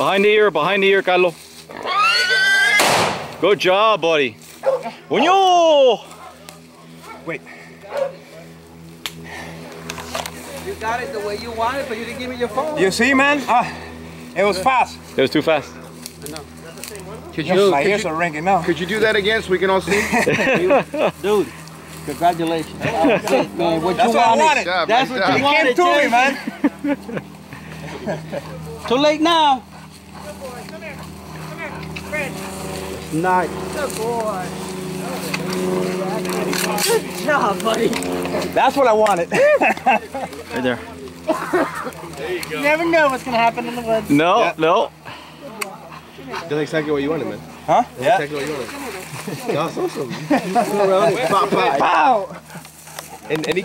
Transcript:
Behind the ear, behind the ear, Carlo. Good job, buddy. Uño! Wait. You got it the way you want it, but you didn't give me your phone. You see, man? Ah, it was fast. It was too fast. Could Yo, you, my ears you, are ringing now. could you do that again so we can all see? Dude, congratulations. That's man. What That's you what I wanted. wanted. job, That's what job. you It came wanted, to me, man. Too late now. Nice. Good job, buddy. That's what I wanted. Right there. there You never know what's gonna happen in the woods. No, Yeah. no. That's exactly what you wanted, man. Huh? Yeah. Exactly what you wanted. That's awesome. Go around and pop, pop. Pow! And, and he